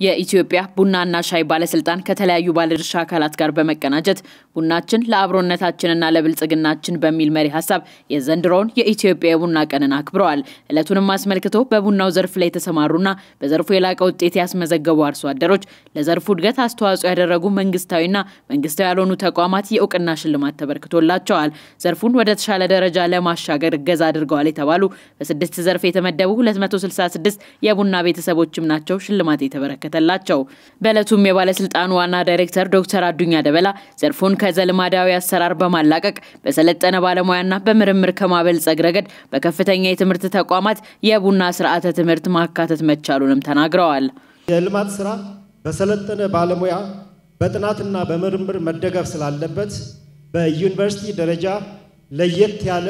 የኢትዮጵያ ቡናና ሻይ ባለስልጣን ከተለያዩ ባለድርሻ አካላት ጋር በመቀናጀት ቡናችን ለአብሮነታችንና ለብልጽግናችን በሚል መሪ ሀሳብ የዘንድሮውን የኢትዮጵያ የቡና ቀንን አክብረዋል። ዕለቱንም አስመልክቶ በቡናው ዘርፍ ላይ የተሰማሩና በዘርፉ የላቀ ውጤት ያስመዘገቡ አርሶ አደሮች፣ ለዘርፉ እድገት አስተዋጽኦ ያደረጉ መንግስታዊና መንግስታዊ ያልሆኑ ተቋማት የእውቅና ሽልማት ተበርክቶላቸዋል። ዘርፉን ወደ ተሻለ ደረጃ ለማሻገር እገዛ አድርገዋል የተባሉ በስድስት ዘርፍ የተመደቡ 266 የቡና ቤተሰቦችም ናቸው ሽልማት የተበረከ ተመለከተላቸው። በዕለቱም የባለስልጣኑ ዋና ዳይሬክተር ዶክተር አዱኛ ደበላ ዘርፉን ከዘልማዳዊ አሰራር በማላቀቅ በሰለጠነ ባለሙያና በምርምር ከማበልጸግ ረገድ በከፍተኛ የትምህርት ተቋማት የቡና ስርዓተ ትምህርት ማካተት መቻሉንም ተናግረዋል። የልማት ስራ በሰለጠነ ባለሙያ በጥናትና በምርምር መደገፍ ስላለበት በዩኒቨርሲቲ ደረጃ ለየት ያለ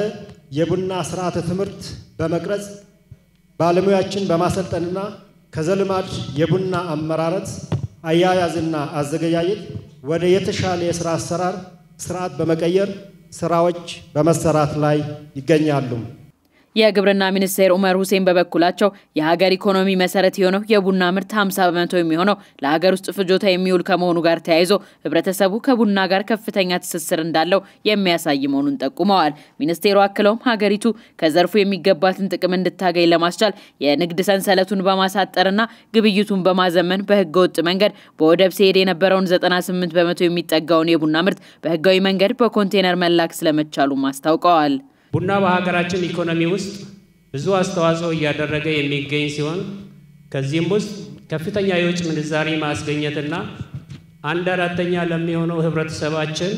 የቡና ስርዓተ ትምህርት በመቅረጽ ባለሙያችን በማሰልጠንና ከዘልማድ የቡና አመራረት አያያዝና አዘገጃጀት ወደ የተሻለ የስራ አሰራር ስርዓት በመቀየር ስራዎች በመሰራት ላይ ይገኛሉ። የግብርና ሚኒስቴር ኡመር ሁሴን በበኩላቸው የሀገር ኢኮኖሚ መሰረት የሆነው የቡና ምርት 50 በመቶ የሚሆነው ለሀገር ውስጥ ፍጆታ የሚውል ከመሆኑ ጋር ተያይዞ ህብረተሰቡ ከቡና ጋር ከፍተኛ ትስስር እንዳለው የሚያሳይ መሆኑን ጠቁመዋል። ሚኒስቴሩ አክለውም ሀገሪቱ ከዘርፉ የሚገባትን ጥቅም እንድታገኝ ለማስቻል የንግድ ሰንሰለቱን በማሳጠርና ግብይቱን በማዘመን በህገ ወጥ መንገድ በወደብ ሲሄድ የነበረውን 98 በመቶ የሚጠጋውን የቡና ምርት በህጋዊ መንገድ በኮንቴነር መላክ ስለመቻሉም አስታውቀዋል። ቡና በሀገራችን ኢኮኖሚ ውስጥ ብዙ አስተዋጽኦ እያደረገ የሚገኝ ሲሆን ከዚህም ውስጥ ከፍተኛ የውጭ ምንዛሪ ማስገኘትና አንድ አራተኛ ለሚሆነው ህብረተሰባችን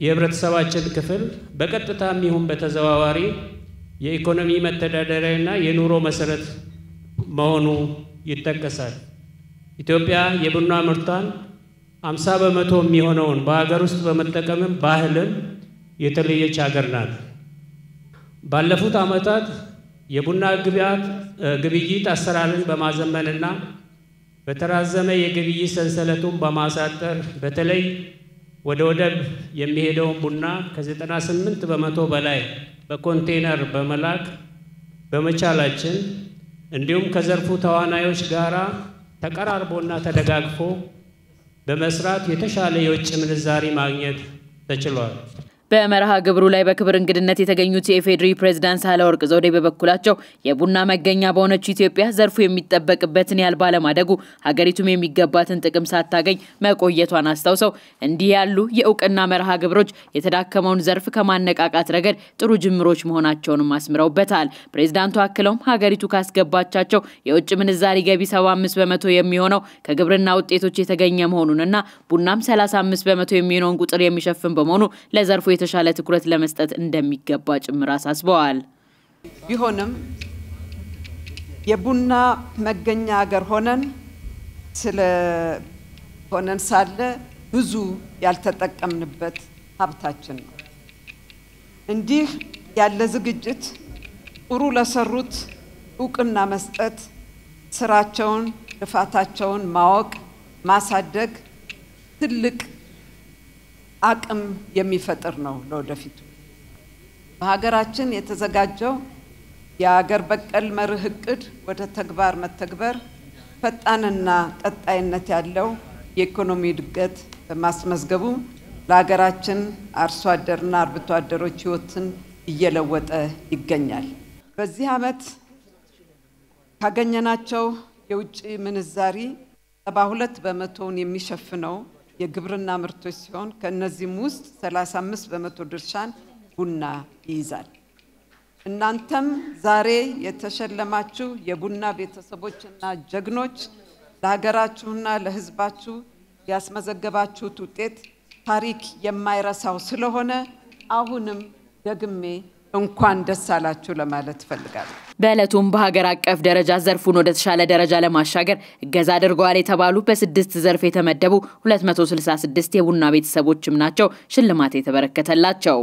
የህብረተሰባችን ክፍል በቀጥታም ይሁን በተዘዋዋሪ የኢኮኖሚ መተዳደሪያና የኑሮ መሰረት መሆኑ ይጠቀሳል። ኢትዮጵያ የቡና ምርቷን አምሳ በመቶ የሚሆነውን በሀገር ውስጥ በመጠቀምም ባህልም የተለየች ሀገር ናት። ባለፉት ዓመታት የቡና ግብይት አሰራርን በማዘመንና በተራዘመ የግብይት ሰንሰለቱን በማሳጠር በተለይ ወደ ወደብ የሚሄደውን ቡና ከ98 በመቶ በላይ በኮንቴነር በመላክ በመቻላችን እንዲሁም ከዘርፉ ተዋናዮች ጋራ ተቀራርቦና ተደጋግፎ በመስራት የተሻለ የውጭ ምንዛሪ ማግኘት ተችሏል። በመርሃ ግብሩ ላይ በክብር እንግድነት የተገኙት የኢፌዴሪ ፕሬዝዳንት ሳህለወርቅ ዘውዴ በበኩላቸው የቡና መገኛ በሆነችው ኢትዮጵያ ዘርፉ የሚጠበቅበትን ያህል ባለማደጉ ሀገሪቱም የሚገባትን ጥቅም ሳታገኝ መቆየቷን አስታውሰው እንዲህ ያሉ የእውቅና መርሃ ግብሮች የተዳከመውን ዘርፍ ከማነቃቃት ረገድ ጥሩ ጅምሮች መሆናቸውንም አስምረውበታል። ፕሬዝዳንቱ አክለውም ሀገሪቱ ካስገባቻቸው የውጭ ምንዛሪ ገቢ 75 በመቶ የሚሆነው ከግብርና ውጤቶች የተገኘ መሆኑንና ቡናም 35 በመቶ የሚሆነውን ቁጥር የሚሸፍን በመሆኑ ለዘርፉ የተሻለ ትኩረት ለመስጠት እንደሚገባ ጭምር አሳስበዋል። ቢሆንም የቡና መገኛ ሀገር ሆነን ስለ ሆነን ሳለ ብዙ ያልተጠቀምንበት ሀብታችን ነው። እንዲህ ያለ ዝግጅት ጥሩ ለሰሩት እውቅና መስጠት፣ ስራቸውን፣ ልፋታቸውን ማወቅ፣ ማሳደግ ትልቅ አቅም የሚፈጥር ነው ለወደፊቱ። በሀገራችን የተዘጋጀው የሀገር በቀል መርህ እቅድ ወደ ተግባር መተግበር ፈጣንና ቀጣይነት ያለው የኢኮኖሚ እድገት በማስመዝገቡ ለሀገራችን አርሶ አደርና አርብቶ አደሮች ሕይወትን እየለወጠ ይገኛል። በዚህ ዓመት ካገኘናቸው የውጭ ምንዛሪ ሰባ ሁለት በመቶውን የሚሸፍነው የግብርና ምርቶች ሲሆን ከእነዚህም ውስጥ 35 በመቶ ድርሻን ቡና ይይዛል። እናንተም ዛሬ የተሸለማችሁ የቡና ቤተሰቦችና ጀግኖች ለሀገራችሁና ለሕዝባችሁ ያስመዘገባችሁት ውጤት ታሪክ የማይረሳው ስለሆነ አሁንም ደግሜ እንኳን ደስ አላችሁ ለማለት እፈልጋለሁ። በዕለቱም በሀገር አቀፍ ደረጃ ዘርፉን ወደ ተሻለ ደረጃ ለማሻገር እገዛ አድርገዋል የተባሉ በስድስት ዘርፍ የተመደቡ 266 የቡና ቤተሰቦችም ናቸው ሽልማት የተበረከተላቸው።